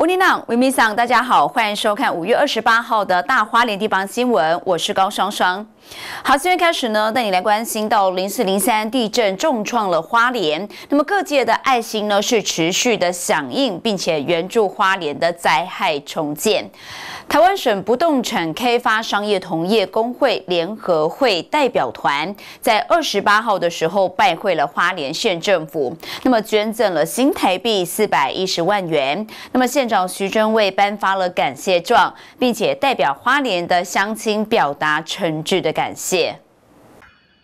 吴林朗、维米桑，大家好，欢迎收看五月二十八号的大花莲地方新闻，我是高双双。好，现在开始呢，带你来关心到零四零三地震重创了花莲，那么各界的爱心呢是持续的响应，并且援助花莲的灾害重建。台湾省不动产开发商业同业工会联合会代表团在二十八号的时候拜会了花莲县政府，那么捐赠了新台币四百一十万元。那么现长徐祯卫颁发了感谢状，并且代表花莲的乡亲表达诚挚的感谢。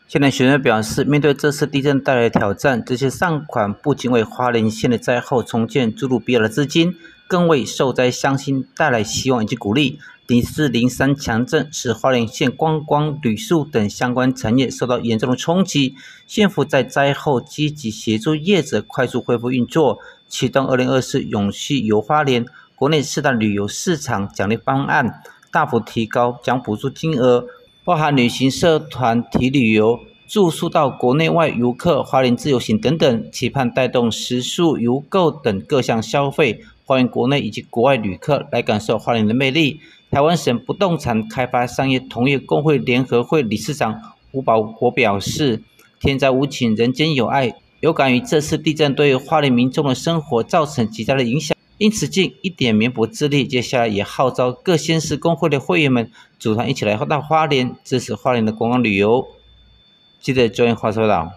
现在学员表示，面对这次地震带来的挑战，这些善款不仅为花莲县的灾后重建注入必要的资金。更为受灾乡亲带来希望以及鼓励。零四零三强震使花莲县观光、旅宿等相关产业受到严重的冲击，县府在灾后积极协助业者快速恢复运作，启动二零二四永续游花莲国内四大旅游市场奖励方案，大幅提高奖补助金额，包含旅行社团体旅游、住宿到国内外游客、花莲自由行等等，期盼带动食宿游购等各项消费。欢迎国内以及国外旅客来感受花莲的魅力。台湾省不动产开发商业同业工会联合会理事长吴保国表示：“天灾无情，人间有爱。有感于这次地震对花莲民众的生活造成极大的影响，因此尽一点绵薄之力。接下来也号召各县市工会的会员们组团一起来到花莲，支持花莲的观光旅游。”记者周艳华说道。